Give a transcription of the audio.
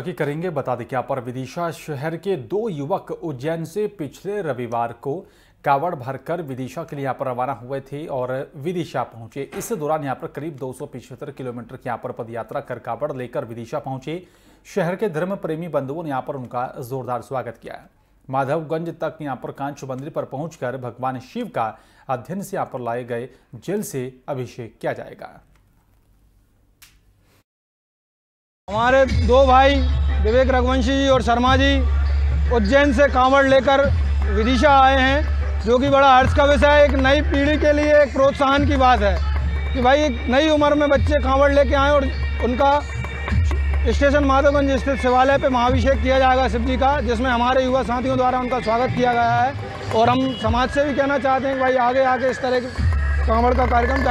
की करेंगे, बता दें कि यहाँ पर विदिशा शहर के दो युवक उज्जैन से पिछले रविवार को कावड़ भरकर विदिशा के लिए यहाँ पर रवाना हुए थे और विदिशा पहुँचे। इस दौरान यहाँ पर करीब दो किलोमीटर की यहाँ पर पदयात्रा कर कावड़ लेकर विदिशा पहुँचे। शहर के धर्म प्रेमी बंधुओं ने यहाँ पर उनका जोरदार स्वागत किया। माधवगंज तक यहाँ पर कांच मंदिर पर पहुंचकर भगवान शिव का अध्ययन से यहाँ पर लाए गए जल से अभिषेक किया जाएगा। हमारे दो भाई, विवेक रघुवंशी जी और शर्मा जी, उज्जैन से कांवड़ लेकर विदिशा आए हैं, जो कि बड़ा हर्ष का विषय है। एक नई पीढ़ी के लिए एक प्रोत्साहन की बात है कि भाई, एक नई उम्र में बच्चे कांवड़ लेके आए और उनका स्टेशन माधवगंज स्थित शिवालय पे महाभिषेक किया जाएगा शिव जी का, जिसमें हमारे युवा साथियों द्वारा उनका स्वागत किया गया है। और हम समाज से भी कहना चाहते हैं कि भाई, आगे आगे इस तरह के कांवड़ का कार्यक्रम